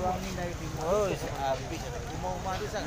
Oh, si Abi. Umumati sa.